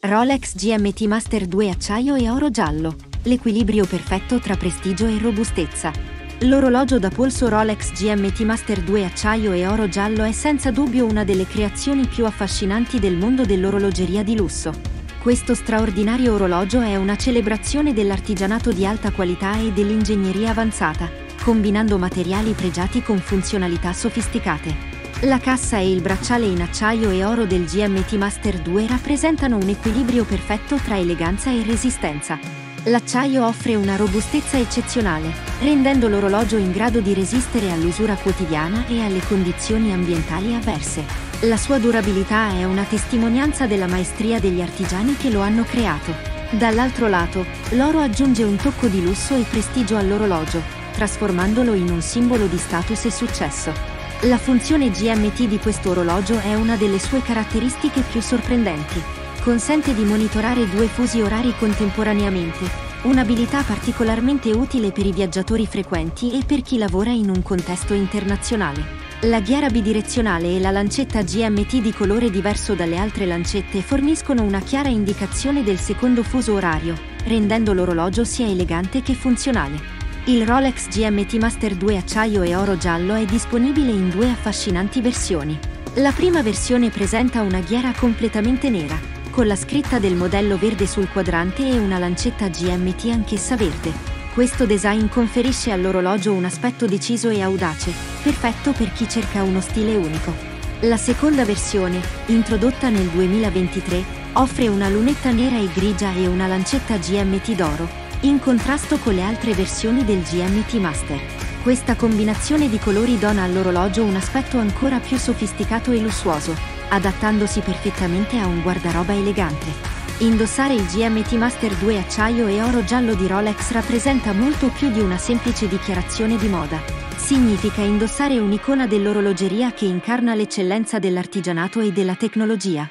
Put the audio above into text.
Rolex GMT Master 2 acciaio e oro giallo. L'equilibrio perfetto tra prestigio e robustezza. L'orologio da polso Rolex GMT Master 2 acciaio e oro giallo è senza dubbio una delle creazioni più affascinanti del mondo dell'orologeria di lusso. Questo straordinario orologio è una celebrazione dell'artigianato di alta qualità e dell'ingegneria avanzata, combinando materiali pregiati con funzionalità sofisticate. La cassa e il bracciale in acciaio e oro del GMT Master 2 rappresentano un equilibrio perfetto tra eleganza e resistenza. L'acciaio offre una robustezza eccezionale, rendendo l'orologio in grado di resistere all'usura quotidiana e alle condizioni ambientali avverse. La sua durabilità è una testimonianza della maestria degli artigiani che lo hanno creato. Dall'altro lato, l'oro aggiunge un tocco di lusso e prestigio all'orologio, trasformandolo in un simbolo di status e successo. La funzione GMT di questo orologio è una delle sue caratteristiche più sorprendenti. Consente di monitorare due fusi orari contemporaneamente, un'abilità particolarmente utile per i viaggiatori frequenti e per chi lavora in un contesto internazionale. La ghiera bidirezionale e la lancetta GMT di colore diverso dalle altre lancette forniscono una chiara indicazione del secondo fuso orario, rendendo l'orologio sia elegante che funzionale. Il Rolex GMT Master 2 acciaio e oro giallo è disponibile in due affascinanti versioni. La prima versione presenta una ghiera completamente nera, con la scritta del modello verde sul quadrante e una lancetta GMT anch'essa verde. Questo design conferisce all'orologio un aspetto deciso e audace, perfetto per chi cerca uno stile unico. La seconda versione, introdotta nel 2023, offre una lunetta nera e grigia e una lancetta GMT d'oro, in contrasto con le altre versioni del GMT Master. Questa combinazione di colori dona all'orologio un aspetto ancora più sofisticato e lussuoso, adattandosi perfettamente a un guardaroba elegante. Indossare il GMT Master 2 acciaio e oro giallo di Rolex rappresenta molto più di una semplice dichiarazione di moda. Significa indossare un'icona dell'orologeria che incarna l'eccellenza dell'artigianato e della tecnologia.